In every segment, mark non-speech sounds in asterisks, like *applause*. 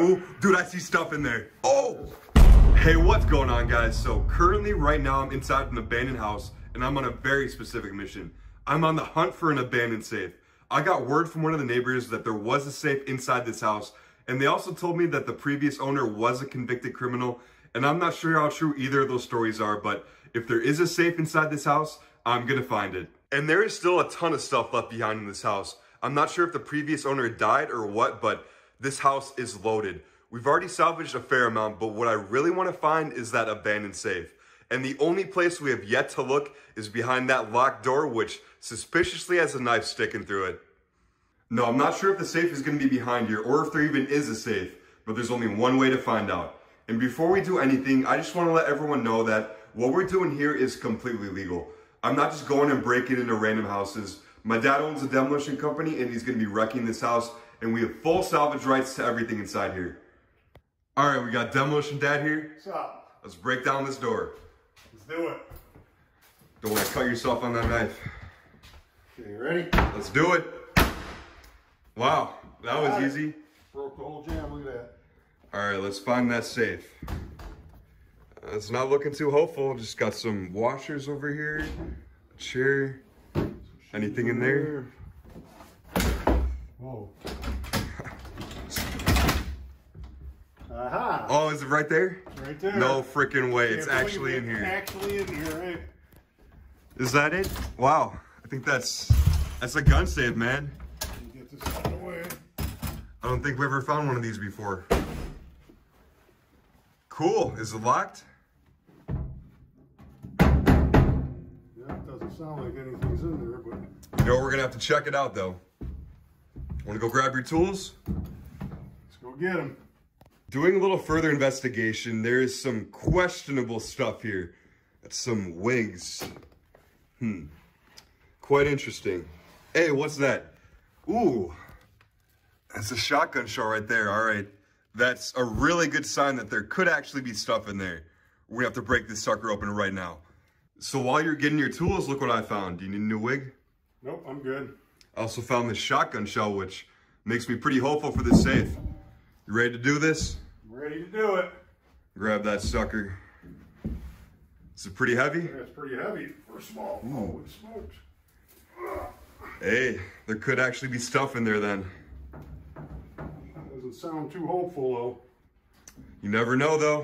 Ooh, dude, I see stuff in there. Oh! Hey, what's going on, guys? So currently, right now, I'm inside an abandoned house, and I'm on a very specific mission. I'm on the hunt for an abandoned safe. I got word from one of the neighbors that there was a safe inside this house, and they also told me that the previous owner was a convicted criminal, and I'm not sure how true either of those stories are, but if there is a safe inside this house, I'm gonna find it. And there is still a ton of stuff left behind in this house. I'm not sure if the previous owner died or what, but this house is loaded. We've already salvaged a fair amount, but what I really want to find is that abandoned safe. And the only place we have yet to look is behind that locked door, which suspiciously has a knife sticking through it. No, I'm not sure if the safe is going to be behind here or if there even is a safe, but there's only one way to find out. And before we do anything, I just want to let everyone know that what we're doing here is completely legal. I'm not just going and breaking into random houses. My dad owns a demolition company and he's going to be wrecking this house and we have full salvage rights to everything inside here. All right, we got demolition dad here. What's up? Let's break down this door. Let's do it. Don't want to cut yourself on that knife. Okay, you ready? Let's do it. Wow, that was it. easy. Broke the whole jamb, look at that. All right, let's find that safe. Uh, it's not looking too hopeful. Just got some washers over here, a chair. Anything in there? Whoa. *laughs* Aha! Oh, is it right there? right there. No freaking way. It's actually in here. it's Actually in here, right? Is that it? Wow. I think that's that's a gun safe, man. Get this out of the way. I don't think we ever found one of these before. Cool. Is it locked? Yeah, it doesn't sound like anything's in there, but You know, we're gonna have to check it out though. Wanna go grab your tools? let's go get them. Doing a little further investigation, there is some questionable stuff here. That's some wigs. Hmm. Quite interesting. Hey, what's that? Ooh. That's a shotgun shell right there. All right. That's a really good sign that there could actually be stuff in there. We're gonna have to break this sucker open right now. So while you're getting your tools, look what I found. Do you need a new wig? Nope, I'm good. I also found this shotgun shell, which makes me pretty hopeful for this safe. You ready to do this? I'm ready to do it. Grab that sucker. Is it pretty heavy? That's pretty heavy for small. Holy smokes. Hey, there could actually be stuff in there then. That doesn't sound too hopeful though. You never know though.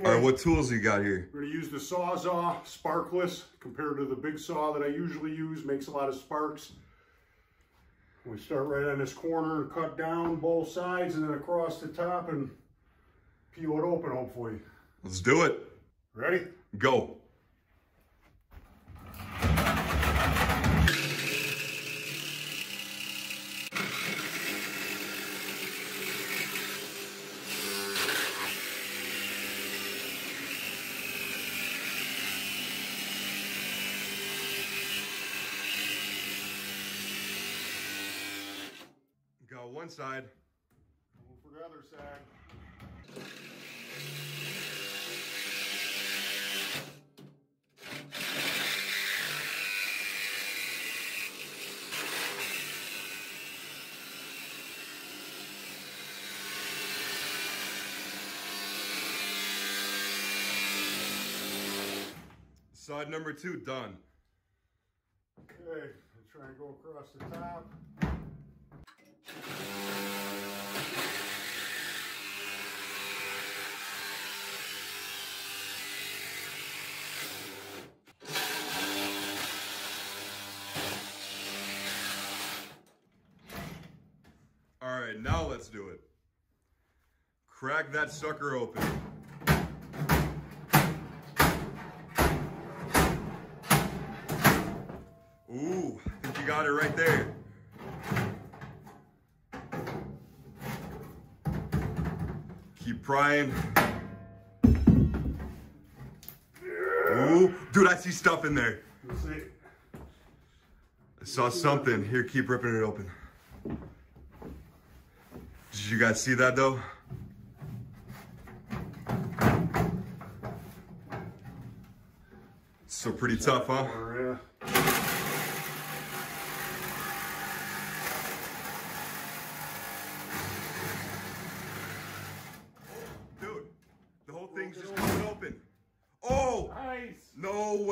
Okay. All right, what tools you got here? We're gonna use the Sawzall sparkless compared to the big saw that I usually use, makes a lot of sparks. We start right on this corner and cut down both sides and then across the top and peel it open hopefully. Let's do it. Ready? Go. Got one side. For the other side. Side number two done. Okay, try and go across the top. All right, now let's do it. Crack that sucker open. Ooh, I think you got it right there. Prying. Ooh, dude, I see stuff in there. I saw something. Here, keep ripping it open. Did you guys see that though? So pretty tough, huh?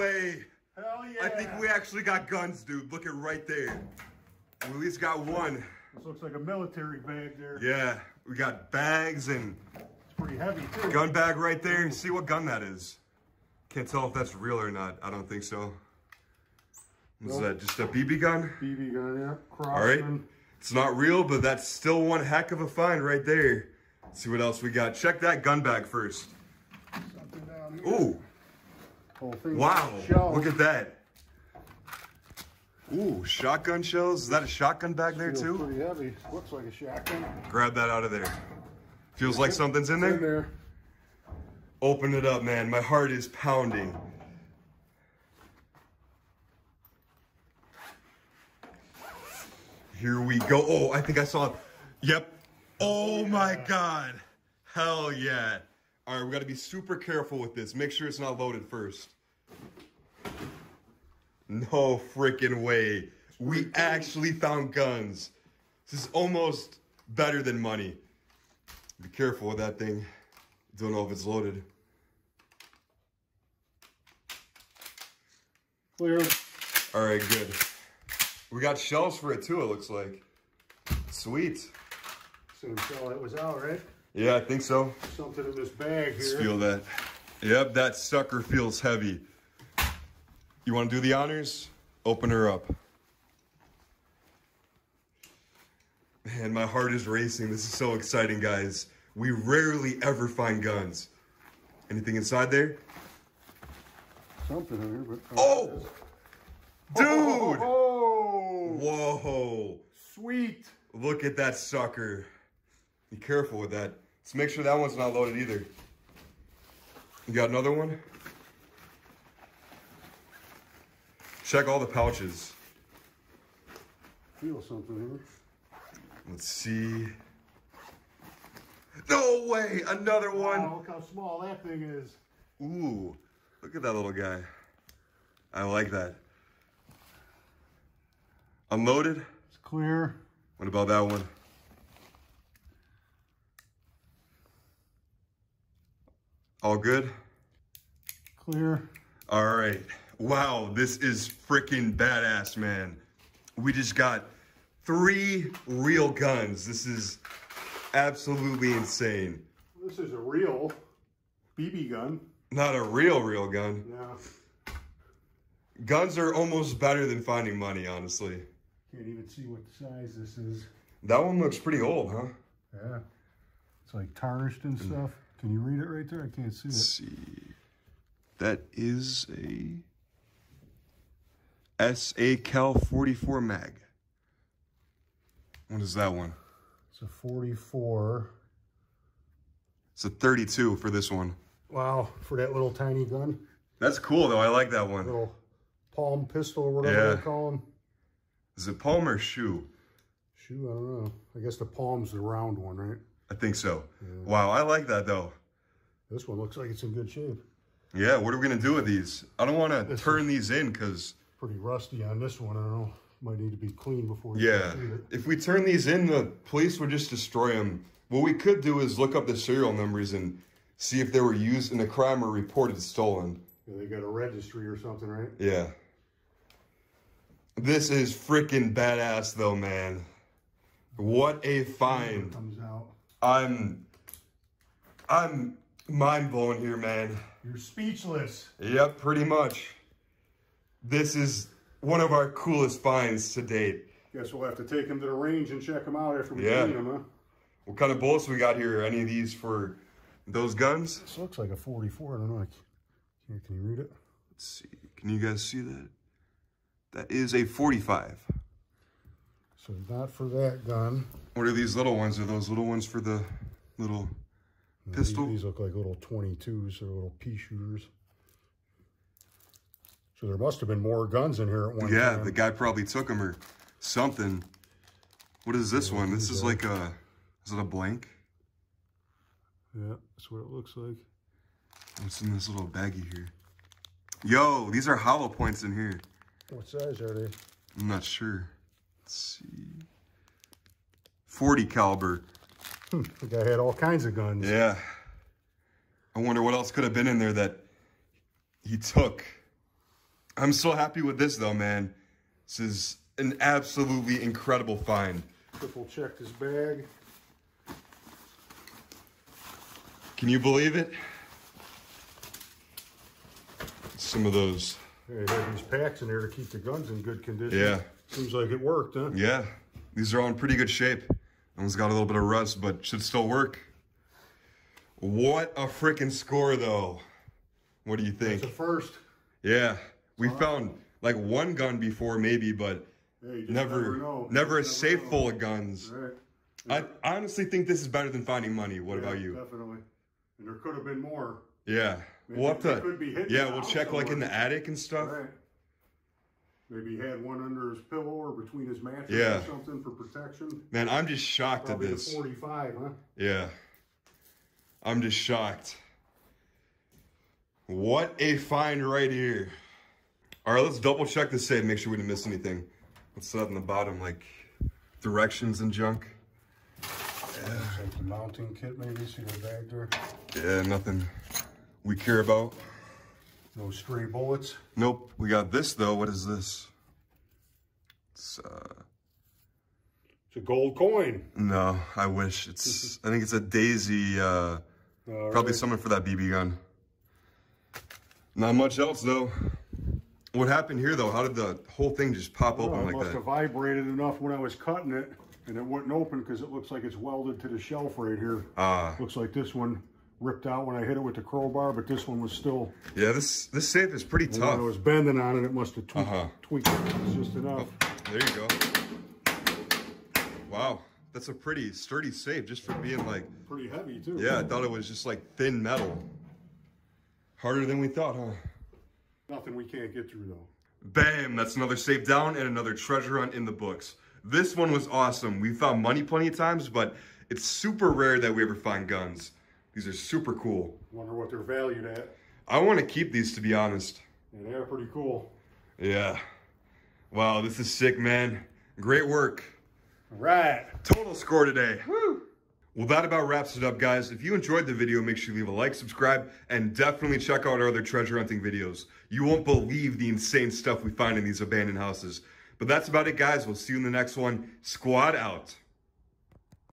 Or, yeah. I think we actually got guns, dude. Look at right there. We at least got one. This looks like a military bag there. Yeah, we got bags and It's pretty heavy too. gun bag right there. See what gun that is. Can't tell if that's real or not. I don't think so. Is Nope. that just a BB gun? BB gun, yeah. All right. It's not real, but that's still one heck of a find right there. Let's see what else we got. Check that gun bag first. Something down here. Ooh, Whole thing wow. Look at that. Ooh, shotgun shells. Is that a shotgun bag there too? Pretty heavy. Looks like a shotgun. Grab that out of there. Feels like something's in It's in there. there. Open it up, man. My heart is pounding. Here we go. Oh, I think I saw. it. Yep. Oh my God. Hell yeah. All right, we got to be super careful with this. Make sure it's not loaded first. No freaking way. We actually found guns. This is almost better than money. Be careful with that thing. Don't know if it's loaded. Clear. All right, good. We got shells for it too, it looks like. Sweet. So, shell that was out, right? Yeah, I think so. Something in this bag Let's here. feel that. Yep, that sucker feels heavy. You want to do the honors? Open her up. Man, my heart is racing. This is so exciting, guys. We rarely ever find guns. Anything inside there? Something in here, but uh, Oh! oh Dude! Oh, Whoa! sweet. Look at that sucker. Be careful with that. Let's make sure that one's not loaded either. You got another one? Check all the pouches. Feel something here. Let's see. No way! Another Wow, one! look how small that thing is. Ooh, look at that little guy. I like that. Unloaded? It's clear. What about that one? All good? Clear. All right. Wow, this is freaking badass, man. We just got three real guns. This is absolutely insane. This is a real BB gun. Not a real, real gun. Yeah. Guns are almost better than finding money, honestly. Can't even see what size this is. That one looks pretty old, huh? Yeah. It's like tarnished and mm. stuff. Can you read it right there? I can't see Let's it. see. That is a SA Cal 44 mag. What is that one? It's a 44. It's a 32 for this one. Wow, for that little tiny gun. That's cool though. I like that one. Little palm pistol or whatever Yeah. they call them. Is it palm or shoe? Shoe, I don't know. I guess the palm's the round one, right? I think so. Wow, I like that though. This one looks like it's in good shape. Yeah, what are we gonna do with these? I don't want to turn these in because Pretty rusty on this one. I don't know. Might need to be cleaned before you yeah, it. if we turn these in, the police would just destroy them. What we could do is look up the serial numbers and see if they were used in a crime or reported stolen. Yeah, they got a registry or something, right? Yeah. This is freaking badass though, man. What a find. Comes out. I'm I'm mind blown here, man. You're speechless. Yep, pretty much. This is one of our coolest finds to date. Guess we'll have to take him to the range and check him out after we Yeah. clean him, huh? What kind of bullets we got here? Any of these for those guns? This looks like a 44. I don't know. I can't- can you read it? Let's see. Can you guys see that? That is a 45. So not for that gun. What are these little ones? Are those little ones for the little These- pistol? These, look like little 22s or little pea shooters. So there must have been more guns in here at one Yeah, time. the guy probably took them or something. What is this one? This is like a, is it a blank? Yeah, that's what it looks like. What's in this little baggie here? Yo, these are hollow points in here. What size are they? I'm not sure. Let's see. 40 caliber. Hmm, the guy had all kinds of guns. Yeah. I wonder what else could have been in there that he took. I'm so happy with this though, man. This is an absolutely incredible find. Triple check this bag. Can you believe it? Some of those. They had these packs in there to keep the guns in good condition. Yeah. Seems like it worked, huh? Yeah. These are all in pretty good shape. One's got a little bit of rust, but should still work. What a freaking score, though. What do you think? It's a first. Yeah. We found like one gun before, maybe, but never, never, know. never a safe know. full of guns. Right. I honestly think this is better than finding money. What Yeah, about you? Definitely. And there could have been more. Yeah. Maybe We'll have to. Yeah, we'll check like in the attic and stuff. Right. Maybe he had one under his pillow or between his mattress Yeah. or something for protection. Man, I'm just shocked at Probably a this. 45, huh? Yeah. I'm just shocked. What a find right here. All right, let's double check the safe, make sure we didn't miss anything. What's that in the bottom, like directions and junk? Looks like the mounting kit, maybe. See the bag there? Yeah, nothing we care about. No stray bullets. Nope, we got this though. What is this? It's, uh, It's a gold coin. no, I wish. It's, *laughs* I think it's a Daisy, uh, All Probably right. something for that BB gun. Not much else though. What happened here though? How did the whole thing just pop open it like must that? have vibrated enough when I was cutting it, and it wouldn't open because it looks like it's welded to the shelf right here. Ah, Looks like this one ripped out when I hit it with the crowbar, but this one was still. yeah. This this safe is pretty When I was bending on it, it must have tweaked, Uh-huh. tweaked it It's just enough. There you go. Wow, that's a pretty sturdy safe just for being like. Pretty heavy too. Yeah, I thought it was just like thin metal. Harder than we thought, huh? Nothing we can't get through though. Bam! That's another safe down and another treasure hunt in the books. This one was awesome. We found money plenty of times, but it's super rare that we ever find guns. These are super cool. Wonder what they're valued at. I want to keep these to be honest. And they're pretty cool. Yeah. Wow, this is sick, man. Great work. Right. Total score today. Woo! Well, that about wraps it up, guys. If you enjoyed the video, make sure you leave a like, subscribe, and definitely check out our other treasure hunting videos. You won't believe the insane stuff we find in these abandoned houses. But that's about it, guys. We'll see you in the next one. Squad out.